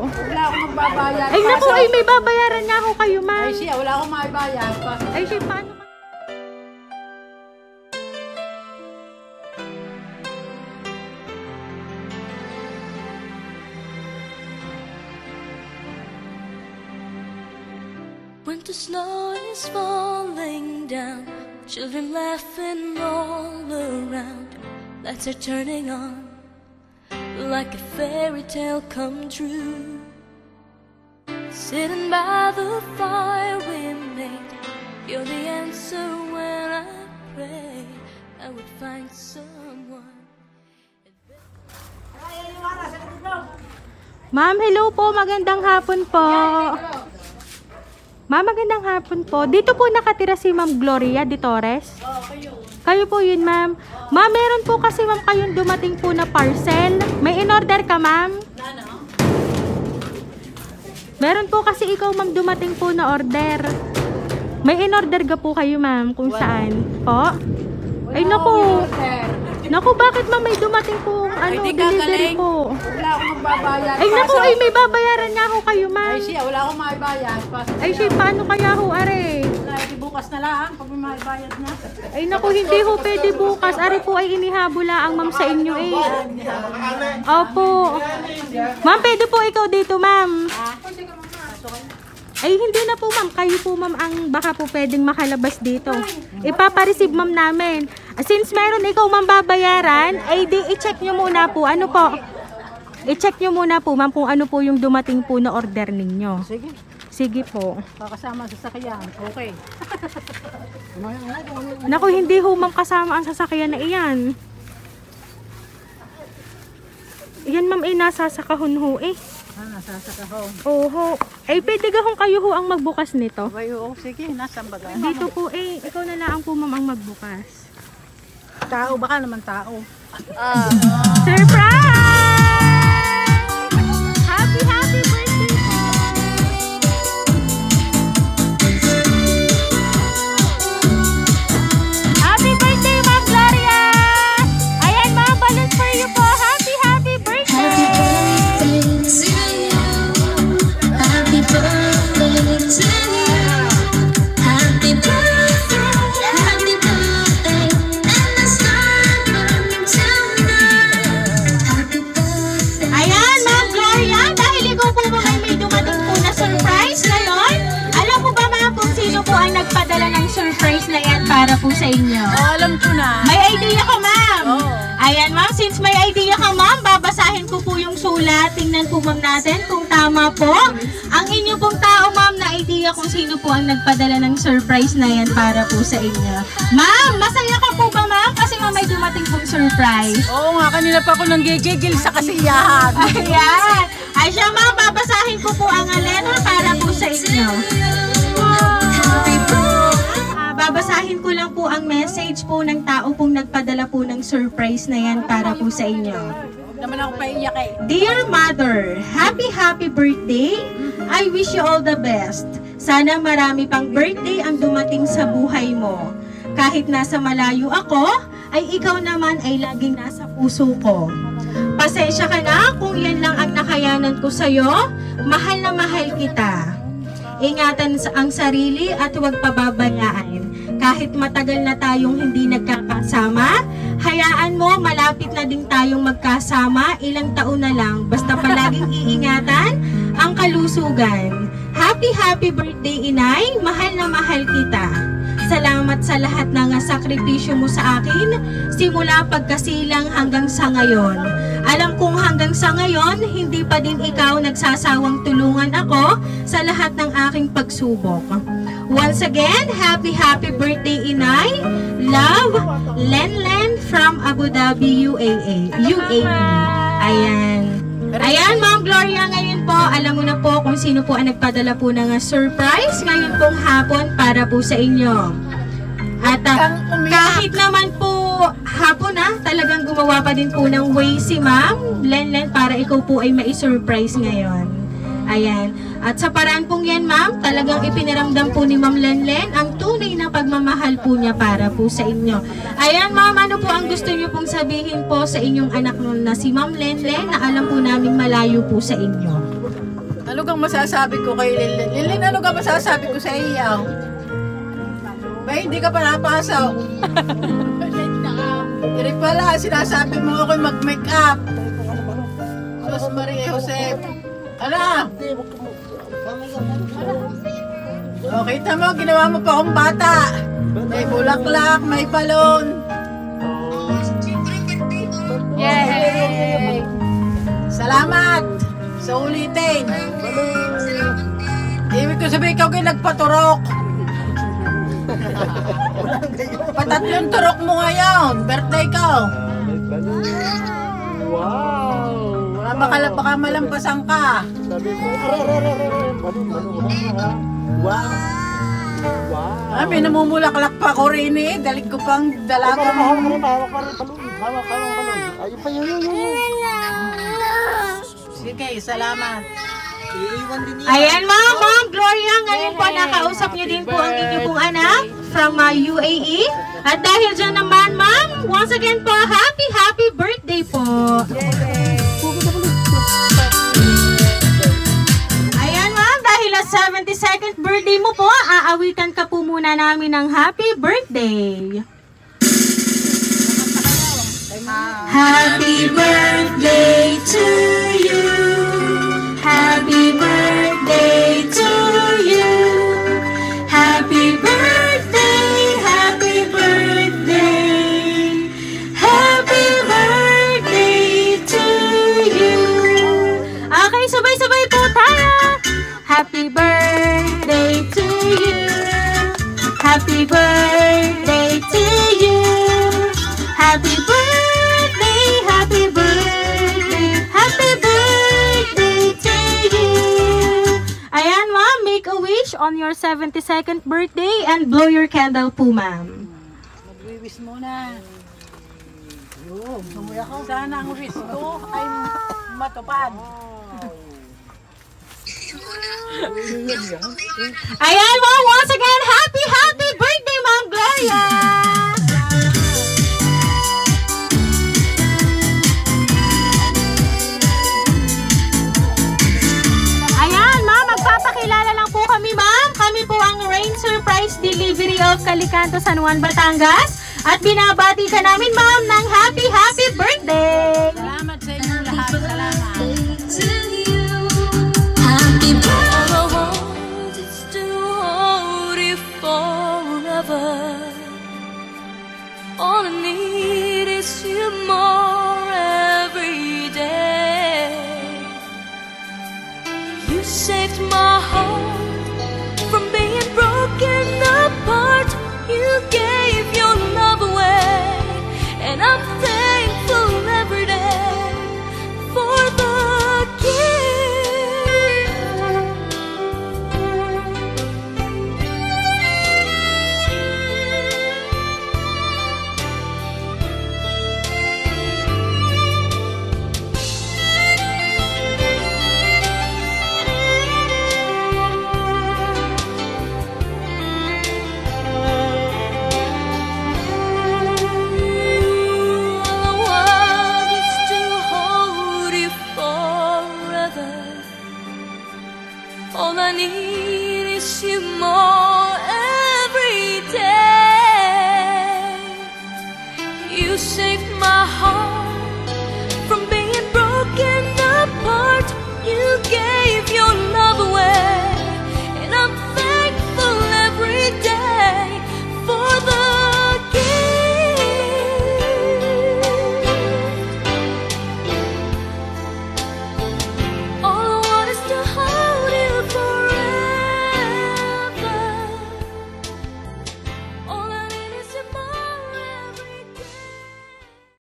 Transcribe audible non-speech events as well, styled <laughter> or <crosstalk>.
Wala akong magbabayad. Ay naku, ay may babayaran nga ako kayo, Ay siya, wala akong maibayad. Pa- Ay siya, paano? Winter snow is falling down, children laughing all around, lights are turning on, like a fairy tale come true. Sitting by the fire we made, you're the answer when I pray I would find someone. Ma'am, hello po. Magandang hapon po. Ma'am, magandang hapon po. Dito po nakatira si Ma'am Gloria de Torres. Kayo po yun, ma'am. Ma'am, meron po kasi ma'am kayong dumating po na parcel. May in-order ka, ma'am? Meron po kasi ikaw, ma'am, dumating po na order. May in-order ka po kayo, ma'am, kung saan. Po? Ay, Wala naku. akong order. Naku, bakit ma'am may dumating po Ay, ano, di delivery po? Wala akong magbabayad. Ay, naku, ay may babayaran nga ako kayo, ma'am. Ay siya, wala akong maibayad. Pa- Ay, siya, paano kaya ho, are? Bukas na lang pag may maibayad na. Ay, naku, hindi ho pwede bukas. Are po ay inihabula ang ma'am sa inyo eh. Opo. Ma'am, pwede po ikaw dito, ma'am. Ay, hindi na po, ma'am. Kayo po, ma'am, ang baka po pwedeng makalabas dito. Ipapareceive, ma'am, namin. Since meron ikaw, ma'am, babayaran, ay di, i-check nyo muna po. Ano po? I-check nyo muna po, ma'am, kung ano po yung dumating po na order ninyo. Sige, Sige po. kakasama sa sakyan. Okay. <laughs> Naku, hindi ho ma'am kasama ang sasakyan na iyan. Iyan ma'am ay nasa sa kahon ho eh. Ah, nasasaka ko. Oho. Ay pwede gahong kayo ho ang magbukas nito. Abay, oo, sige, nasa baga. Dito po eh, ikaw na lang po ma'am ang magbukas. Tao, baka naman tao. Surprise! Po sa inyo? Oh, alam ko na. May idea ka, ma'am. Oo. Ayan, ma'am. Since may idea ka, ma'am, babasahin ko po yung sulat. Tingnan po, ma'am, natin kung tama po. Ang inyo pong tao, ma'am, na idea kung sino po ang nagpadala ng surprise na yan para po sa inyo. Ma'am, masaya ka po ba, ma'am? Kasi, ma'am, may dumating pong surprise. Oo nga, kanina pa ako nang gigigil sa kasiyahan. Ayan. Message po ng tao pong nagpadala po ng surprise na yan para po sa inyo. Naman ako paiyak eh. Dear Mother, happy happy birthday. I wish you all the best. Sana marami pang birthday ang dumating sa buhay mo. Kahit nasa malayo ako, ay ikaw naman ay laging nasa puso ko. Pasensya ka na kung yan lang ang nakayanan ko sa'yo. Mahal na mahal kita. Ingatan ang sarili at huwag pababayaan. Kahit matagal na tayong hindi nagkakasama, hayaan mo malapit na din tayong magkasama ilang taon na lang. Basta palaging <laughs> iingatan ang kalusugan. Happy happy birthday inay, mahal na mahal kita. Salamat sa lahat ng sakripisyo mo sa akin, simula pagkasilang hanggang sa ngayon. Alam kong hanggang sa ngayon, hindi pa din ikaw nagsasawang tulungan ako sa lahat ng aking pagsubok. Once again, happy happy birthday Inay. Love, Len Len from Abu Dhabi, UAE. UAE. Ayan. Ayan, Ma'am Gloria, ngayon po, alam mo na po kung sino po ang nagpadala po ng uh, surprise ngayon pong hapon para po sa inyo. At uh, umiyak. kahit naman po hapon na, talagang gumawa pa din po ng way si Ma'am Lenlen para ikaw po ay mai-surprise ngayon. Ayan. At sa paraan pong yan, ma'am, talagang ipiniramdam po ni Ma'am Lenlen ang tunay na pagmamahal po niya para po sa inyo. Ayan, ma'am, ano po ang gusto niyo pong sabihin po sa inyong anak nun na si Ma'am Lenlen na alam po namin malayo po sa inyo? Ano kang masasabi ko kay Lilin? Lilin, ano kang masasabi ko sa iyo? Ba, hindi ka pa napasok. <laughs> Hindi pala, sinasabi mo ako mag-make up. Sus Maria Jose. Ano? O, kita mo, ginawa mo pa akong bata. May bulaklak, may balon. Yay! Salamat sa ulitin. Ibig ko sabihin, ikaw kayo nagpaturok. <laughs> Patatlong turok mo ngayon. Birthday ko. Wow! Baka, makala, baka malampasan ka. Sabi ha? Wow! Wow! Ah, may namumulaklak pa ko rin eh. Dalig ko pang Hawak dalaga ka mo. rin, hawak ka rin, hawak ka rin, balon. Hawak ka rin, balon. Ayun pa, yun, yun, yun. Sige, salamat. Ayan, Ma'am, Ma'am Gloria, ngayon po nakausap niyo din po ang inyo pong anak from uh, UAE. At dahil dyan naman, Ma'am, once again po, happy, happy birthday po. Mo po, aawitan ka po muna namin ng happy birthday. Happy birthday to you. Happy birthday to you. Happy birthday, happy birthday. Happy birthday to you. Okay, sabay-sabay po tayo. Happy birthday your 72nd birthday and blow your candle po, ma'am. Magwiwis muna. Yun, sumuya ko. Sana ang wish ko ay matupad. Ayan, ma'am, once again, happy, happy birthday, Ma'am Gloria! Calicanto, San Juan, Batangas. At binabati ka namin, ma'am, ng happy, happy birthday! Salamat sa inyong lahat. Salamat. to you. Happy birthday. All I want is to hold you forever. All I need is you more every day. You saved my